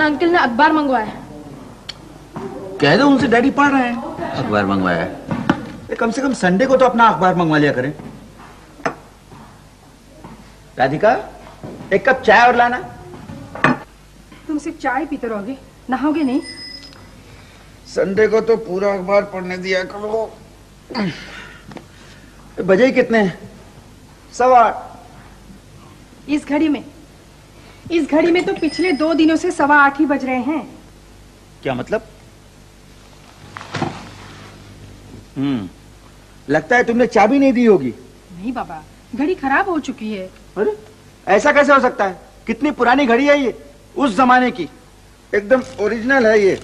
Daddy uncle ने अखबार मंगवाया है। कह दो उनसे डैडी पढ़ रहे हैं। अखबार मंगवाया है। कम से कम संडे को तो अपना अखबार मंगवा लिया करें। राधिका एक कप चाय और लाना। तुम सिर्फ़ चाय पीते रहोगे नहाओगे नहीं? संडे को तो पूरा अखबार पढ़ने दिया करो। बजे कितने हैं? सवा इस घड़ी में। इस घड़ी में तो पिछले दो दिनों से सवा आठ ही बज रहे हैं। क्या मतलब? हम्म लगता है तुमने चाबी नहीं दी होगी। नहीं बाबा घड़ी खराब हो चुकी है। अरे ऐसा कैसे हो सकता है? कितनी पुरानी घड़ी है ये उस जमाने की। एकदम ओरिजिनल है ये।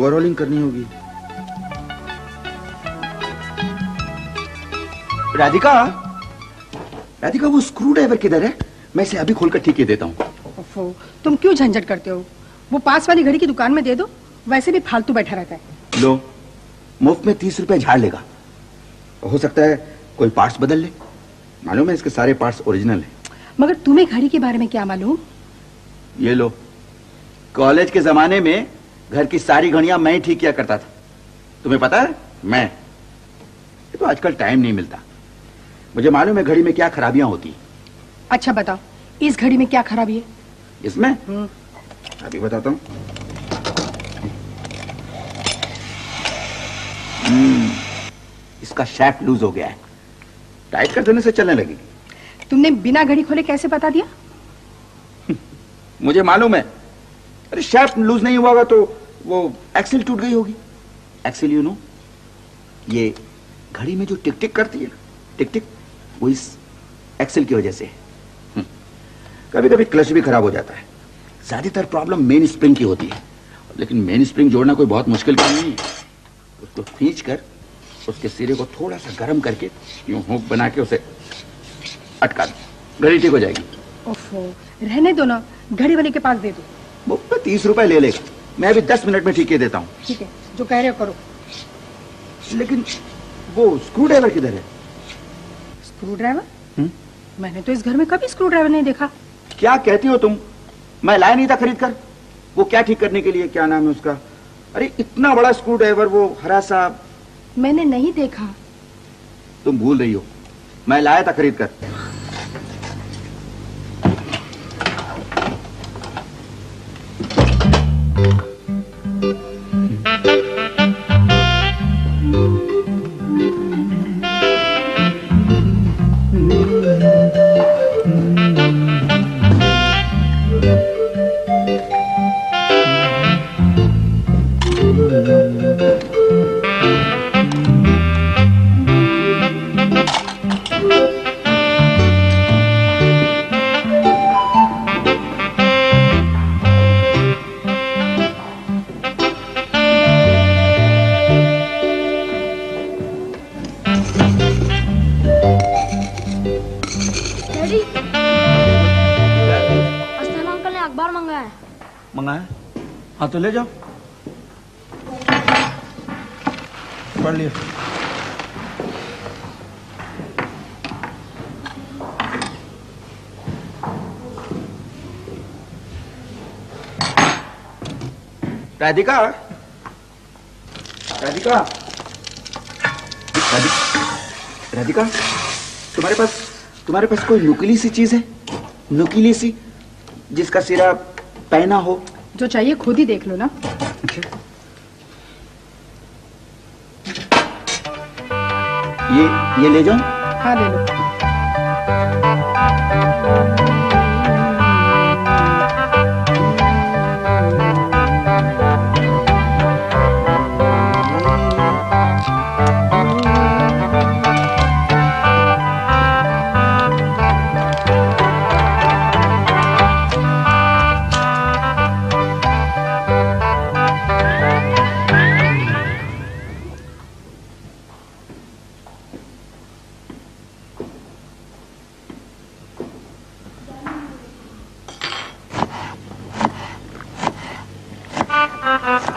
ओवरऑलिंग करनी होगी। राधिका? राधिका वो स्क्रू ड्राइवर किधर है? मैं इसे अभी खोलकर ठीक ही देता हूँ। तुम क्यों झंझट करते हो? वो पास वाली घड़ी की दुकान में दे दो वैसे भी फालतू बैठा रहता है। लो मुफ़्त में तीस रुपए झाड़ लेगा। हो सकता है कोई पार्ट्स बदल ले। मालूम है इसके सारे पार्ट्स ओरिजिनल हैं। मगर तुम्हें घड़ी के बारे में क्या मालूम? ये लो कॉलेज के जमाने में घर की सारी घड़ियाँ मैं ही ठीक किया करता था। तुम्हें पता है? मैं। ये तो आजकल टाइम नहीं मिलता। मुझे मालूम है घड़ी में क्या खराबियाँ होती अच्छा बताओ इस घड़ी में क्या खराबी है? इसमें? अभी बताता हूँ। हम्म, इसका शैफ्ट लूज हो गया है। टाइट कर देने से चलने लगी तुमने बिना घड़ी खोले कैसे बता दिया? मुझे मालूम है। अरे शैफ्ट लूज नहीं हुआ होगा तो वो एक्सेल टूट गई होगी। एक्सेल यू नो ये घड़ी में जो टिक टिक करती है टिक टिक वो इस एक्सेल की वजह से है। कभी कभी क्लच भी खराब हो जाता है। ज़्यादातर प्रॉब्लम मेन स्प्रिंग की होती है। लेकिन मेन स्प्रिंग जोड़ना कोई बहुत मुश्किल काम नहीं है। उसको खींच कर उसके सिरे को थोड़ा सा गर्म करके यूँ हुक बना के उसे अटका दो। घड़ी ठीक हो जाएगी। ओफो रहने दो ना घड़ी वाले के पास दे दो। मुफ़्त में तीस रुपए ले लेगा। मैं अभी दस मिनट में ठीक किए देता हूँ। ठीक है जो कह रहे हो करो। लेकिन वो स्क्रू ड्राइवर किधर है? स्क्रू ड्राइवर हम्म? मैंने तो इस घर में कभी स्क्रू ड्राइवर नहीं देखा। क्या कहती हो तुम? मैं लाया नहीं था खरीद कर वो क्या ठीक करने के लिए क्या नाम है उसका? अरे इतना बड़ा स्क्रू ड्राइवर वो हरा सा मैंने नहीं देखा। तुम भूल रही हो। मैं लाया था खरीद कर तो ले जाओ। पढ़ लियो। राधिका। राधिका। राधिका, तुम्हारे पास तुम्हारे पास कोई नुकीली सी चीज़ है? नुकीली सी, जिसका सिरा पहना हो? जो चाहिए खुद ही देख लो ना। ये ये ले जाओ। हाँ ले लो। Uh-huh.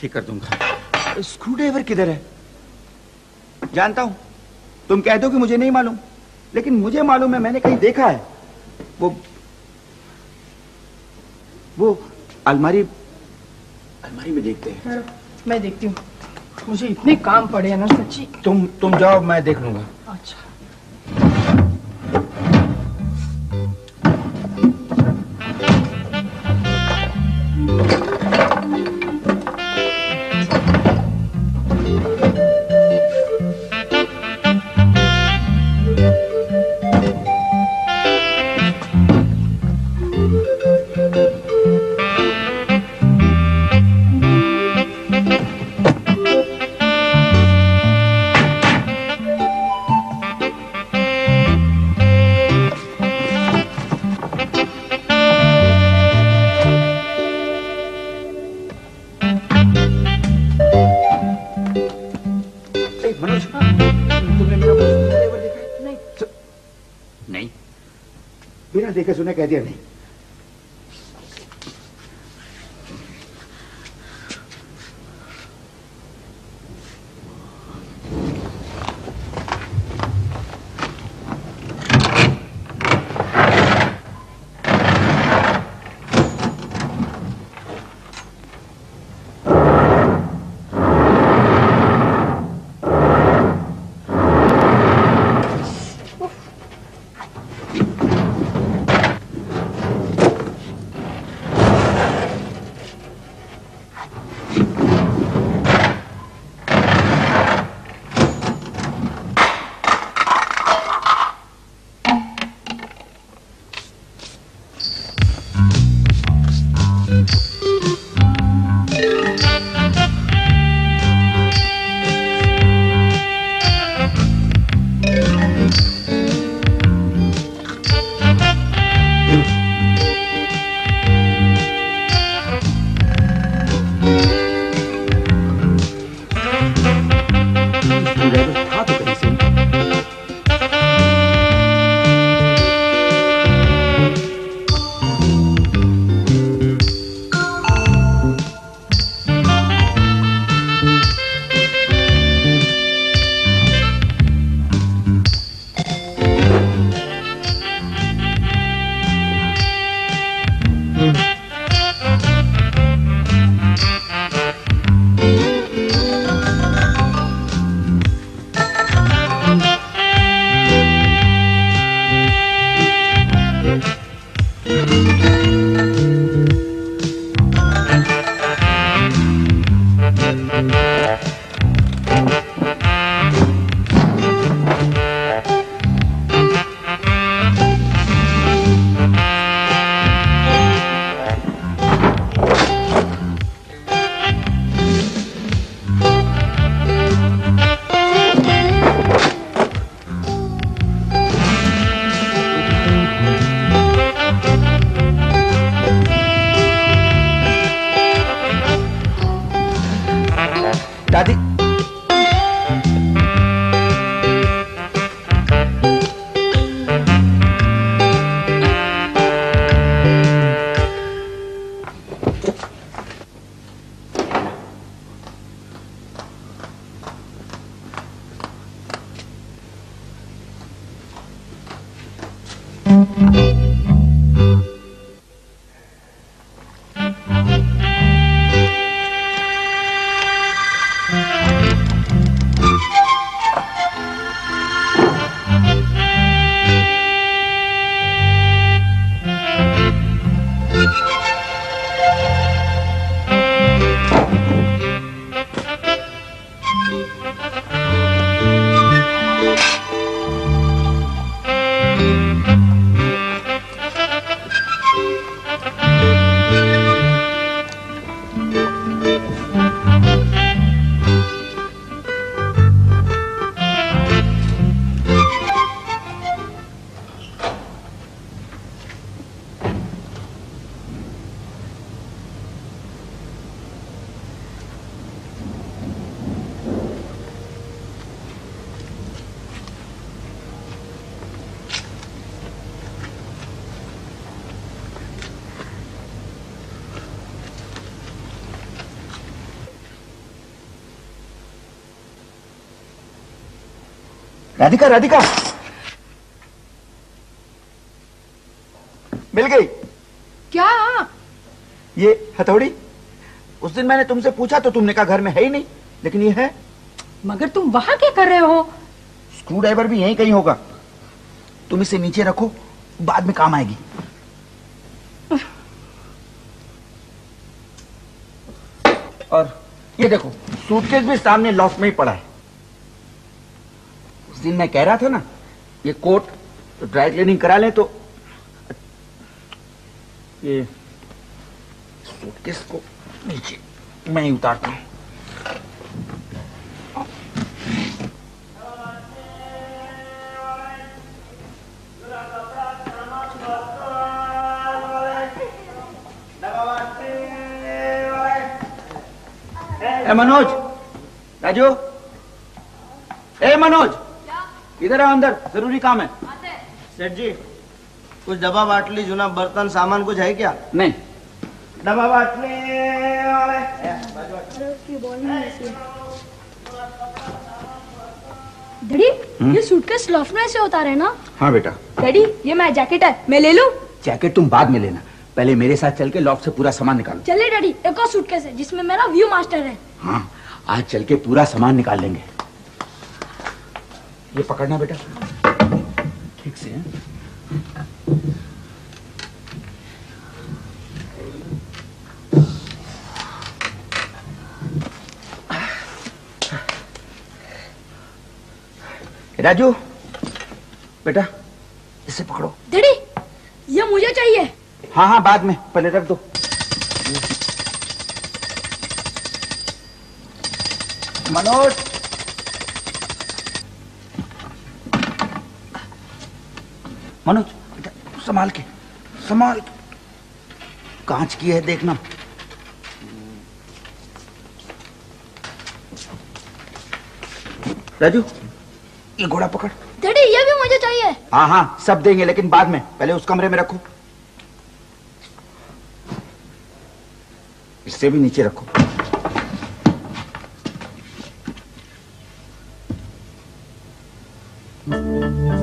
ठीक कर दूँगा। स्क्रू ड्राइवर किधर है? जानता हूँ। तुम कह दो कि मुझे नहीं मालूम लेकिन मुझे मालूम है मैंने कहीं देखा है। वो वो अलमारी अलमारी में देखते हैं। मैं देखती हूँ। मुझे इतने काम पड़े हैं ना सच्ची। तुम तुम जाओ मैं देख लूँगा। अच्छा। बिना देखे सुने कह दिया नहीं स्क्रूड्राइवर राधिका राधिका। मिल गई। क्या ये हथौड़ी उस दिन मैंने तुमसे पूछा तो तुमने कहा घर में है ही नहीं लेकिन ये है। मगर तुम वहाँ क्या कर रहे हो? स्क्रू ड्राइवर भी यहीं कहीं होगा। तुम इसे नीचे रखो बाद में काम आएगी। और ये देखो सूटकेस भी सामने लॉफ्ट में ही पड़ा है। दिन मैं कह रहा था ना, ये कोट तो ड्राई क्लीनिंग करा लें तो। ये सूटकेस को नीचे मैं ही उतारता हूँ। ए, मनोज! राजू! ए, मनोज! इधर आओ अंदर ज़रूरी काम है। सेठ जी कुछ डब्बा बाटली जूना बर्तन सामान कुछ है क्या? नहीं। डब्बा बाटली वाले। डैडी ये सूटकेस लॉफ्ट में से उतारे हैं ना? हाँ बेटा। डैडी ये मैं जैकेट है मैं ले लूँ? जैकेट तुम बाद में लेना। पहले मेरे साथ चल के लॉफ्ट से पूरा सामान निकालो। चलिए डैडी एक और सूटकेस है जिसमें मेरा व्यू मास्टर है। हाँ आज चल के पूरा सामान निकाल लेंगे। ये पकड़ना बेटा। ठीक से हैं? राजू बेटा इसे पकड़ो। डैडी ये मुझे चाहिए। हाँ हाँ बाद में पहले रख दो। मनोज मनोज बेटा संभाल के संभाल। कांच की है देखना। राजू। ये घोड़ा पकड़। डैडी ये भी मुझे चाहिए। हाँ हाँ सब देंगे लेकिन बाद में। पहले उस कमरे में रखो। इससे भी नीचे रखो। राजू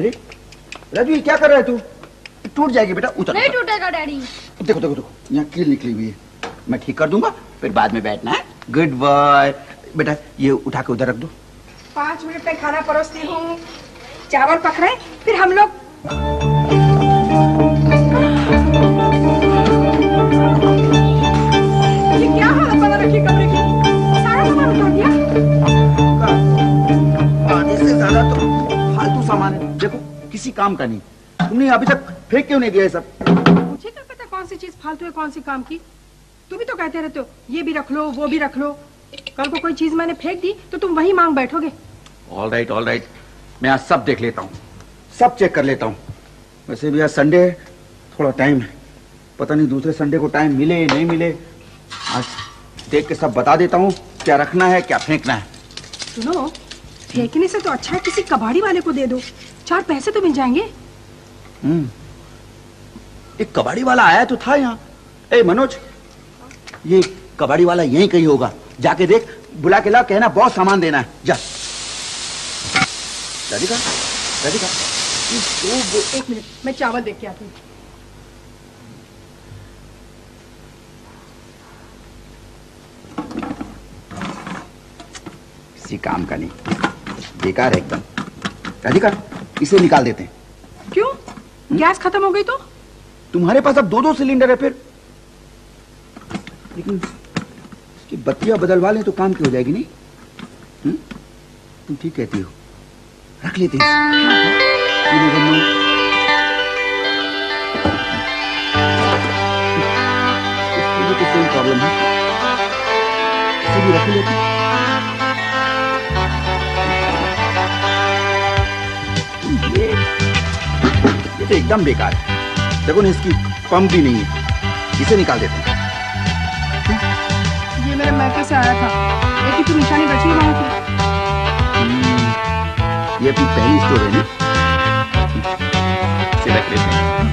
अरे राजू क्या कर रहा है तू? टूट जाएगी बेटा उतर नहीं टूटेगा डैडी। देखो देखो देखो यहाँ कील निकली हुई है। मैं ठीक कर दूँगा फिर बाद में बैठना है। गुड बाय बेटा ये उठा के उधर रख दो। पाँच मिनट में खाना परोसती हूँ। चावल पक रहे फिर हम लोग किसी काम का नहीं। तुमने अभी तक फेंक क्यों नहीं दिया ये सब? मुझे क्या पता कौन सी चीज़ फालतू है कौन सी काम की? तुम भी तो कहते रहते हो ये भी रख लो वो भी रख लो। कल को कोई चीज़ मैंने फेंक दी तो तुम वही मांग बैठोगे। ऑल राइट ऑल राइट मैं आज सब देख लेता हूँ सब चेक कर लेता हूँ। वैसे भी आज संडे है थोड़ा टाइम है। पता नहीं दूसरे संडे को टाइम मिले नहीं मिले। आज देख के सब बता देता हूँ क्या रखना है क्या फेंकना है। सुनो फेंकने से तो अच्छा है किसी कबाड़ी वाले को दे दो। चार पैसे तो मिल जाएँगे। हम्म। एक कबाड़ी वाला आया तो था यहाँ। ए, मनोज, ये कबाड़ी वाला यहीं कहीं होगा। जाके देख, बुला के ला कहना बहुत सामान देना है। जा। राधिका राधिका। एक मिनट, मैं चावल देख के आती हूँ। काम का नहीं। बेकार है एकदम। राधिका। इसे निकाल देते हैं। क्यों? गैस खत्म हो गई तो? तुम्हारे पास अब दो दो सिलेंडर है फिर। लेकिन इसकी बत्तियाँ बदलवा लें तो काम की हो जाएगी नहीं? हम्म? तुम ठीक कहती हो। रख लेते हैं। know. इसकी भी तो प्रॉब्लम है। इसे भी रख ही लेते हैं। तो एकदम बेकार है। देखो ना इसकी पंप भी नहीं है। इसे निकाल देते हैं। ये मेरे मैके से आया था। एक ही तो निशानी बची है वहाँ की हम्म, ये अपनी पहली स्टोर है ना? इसे रख लेते हैं।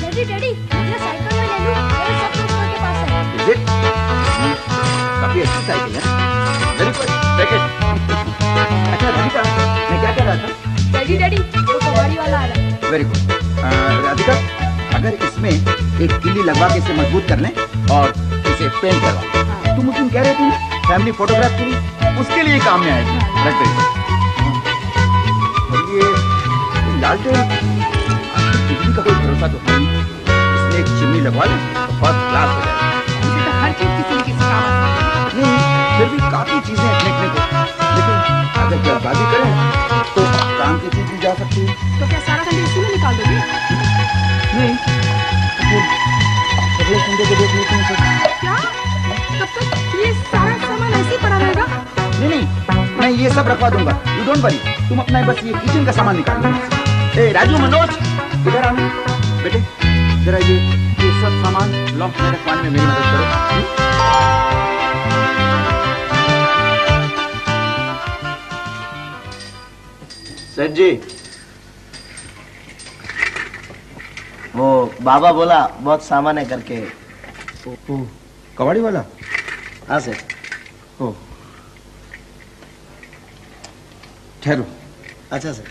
डैडी डैडी मुझे साइकिल में ले लूँ। मेरे सब दोस्तों के पास है। Is it? हम्म, काफ़ी अच्छी साइकिल है। वेरी गुड राधिका अगर इसमें एक किल्ली लगवा के इसे मज़बूत कर लें और इसे पेंट करवा तुम उस दिन कह रहे थे फैमिली फोटोग्राफ के लिए? उसके लिए काम में आएगी। रख दे ये बिजली का कोई भरोसा तो है नहीं। इसमें एक चिमनी लगवा लें तो फ़र्स्ट क्लास हो जाएगा। तो हर चीज़ किसी किसी काम है। नहीं फिर भी काफ़ी चीज़ें हैं सारा ऐसे ही पड़ा रहेगा? नहीं नहीं मैं ये सब रखवा दूँगा। यू डोंट वरी तुम अपना बस ये किचन का सामान निकाल लो ए राजू मनोज इधर आओ बेटे जरा ये ये सब सामान लॉक में रखवाने में मेरी मदद करो। हम्म? सेठ जी। वो बाबा बोला बहुत सामान है करके। कबाड़ी वाला? हाँ सेठ ओ। ठहरो। अच्छा सर।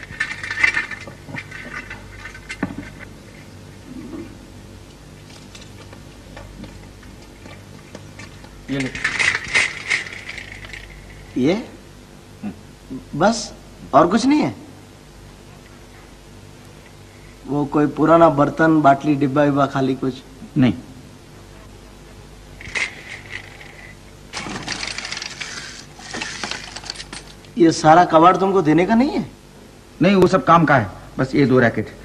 ये ले। ये? बस और कुछ नहीं है? वो कोई पुराना बर्तन बाटली डिब्बा विब्बा खाली कुछ? नहीं। ये सारा कबाड़ तुमको देने का नहीं है? नहीं वो सब काम का है। बस ये दो रैकेट।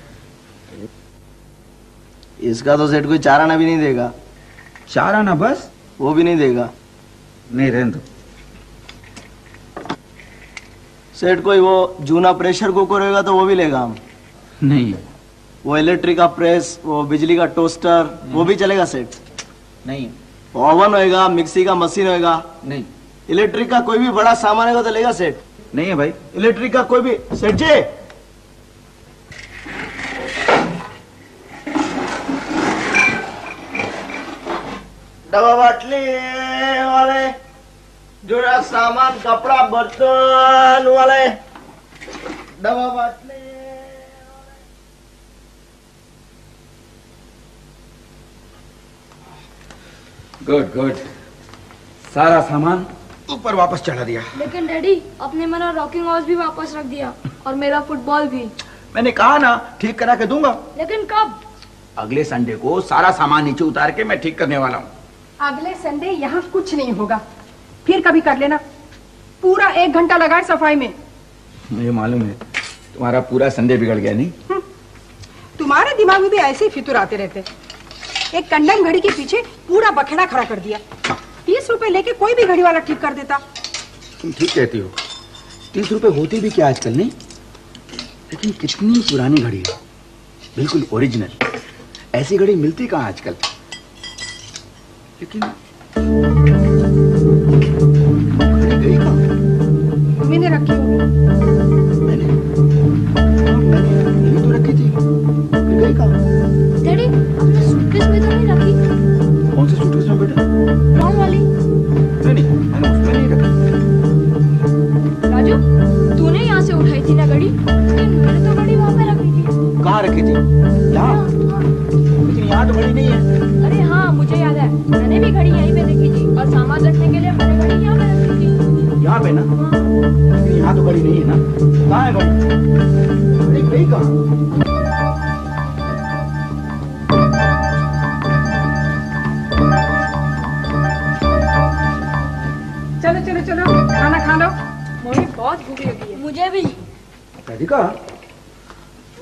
इसका तो सेठ कोई चार आना भी नहीं देगा। चार आना बस? वो भी नहीं देगा। नहीं रहने दो। सेठ कोई वो जूना प्रेशर कुकर होगा तो वो भी लेगा हम। नहीं। वो इलेक्ट्रिक का प्रेस वो बिजली का टोस्टर वो भी चलेगा सेठ? नहीं। ओवन होएगा मिक्सी का मशीन होएगा। नहीं। इलेक्ट्रिक का कोई भी बड़ा सामान होगा तो लेगा सेठ? नहीं है भाई। इलेक्ट्रिक का कोई भी सेठ जी। डब्बा बाटली वाले जोड़ा सामान कपड़ा बर्तन वाले। डब्बा बाटली गुड गुड सारा सामान ऊपर वापस चढ़ा दिया। लेकिन डैडी आपने मेरा रॉकिंग हाउस भी वापस रख दिया और मेरा फुटबॉल भी। मैंने कहा ना ठीक करा के दूँगा। लेकिन कब? अगले संडे को सारा सामान नीचे उतार के मैं ठीक करने वाला हूँ। अगले संडे यहाँ कुछ नहीं होगा। फिर कभी कर लेना। पूरा एक घंटा लगा सफ़ाई में। मुझे मालूम है तुम्हारा पूरा संडे बिगड़ गया नहीं? तुम्हारे दिमाग में भी ऐसे ही फितूर आते रहते। एक कंडम घड़ी के पीछे पूरा बखेड़ा खड़ा कर दिया। तीस रुपए लेके कोई भी घड़ी वाला ठीक कर देता। तुम ठीक कहती हो। तीस रुपए होते भी क्या आजकल, नहीं? लेकिन कितनी पुरानी घड़ी है। बिल्कुल ओरिजिनल ऐसी घड़ी मिलती कहाँ आजकल? लेकिन खाना खा लो। मुझे बहुत भूख लगी है। मुझे भी। राधिका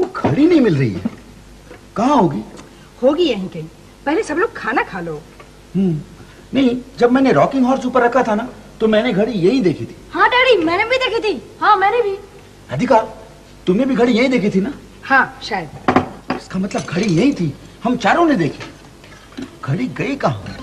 वो घड़ी नहीं मिल रही है। कहाँ होगी? होगी यहीं कहीं। पहले सब लोग खाना खा लो। हम्म। नहीं जब मैंने रॉकिंग हॉर्स ऊपर रखा था ना तो मैंने घड़ी यही देखी थी। हाँ डैडी मैंने भी देखी थी। हाँ मैंने भी। राधिका तुमने भी घड़ी यही देखी थी ना? हाँ शायद। इसका मतलब घड़ी यही थी। हम चारों ने देखी। घड़ी गई कहाँ?